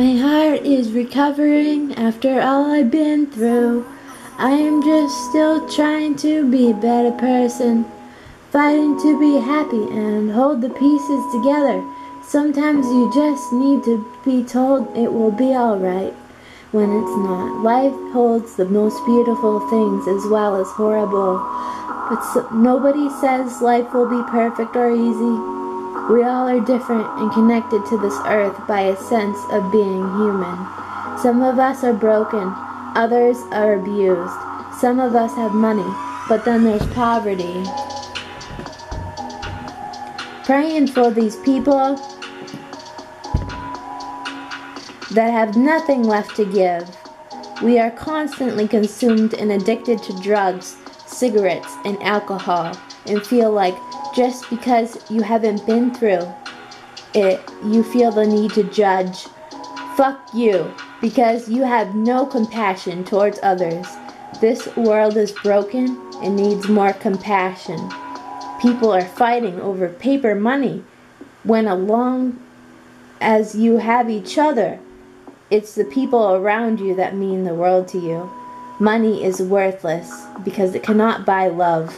My heart is recovering after all I've been through. I am just still trying to be a better person, fighting to be happy and hold the pieces together. Sometimes you just need to be told it will be alright when it's not. Life holds the most beautiful things as well as horrible, but so, nobody says life will be perfect or easy. We all are different and connected to this earth by a sense of being human. Some of us are broken, others are abused. Some of us have money, but then there's poverty. Praying for these people that have nothing left to give. We are constantly consumed and addicted to drugs, cigarettes, and alcohol, and feel like just because you haven't been through it, you feel the need to judge. Fuck you, because you have no compassion towards others. This world is broken and needs more compassion. People are fighting over paper money when along as you have each other. It's the people around you that mean the world to you. Money is worthless because it cannot buy love.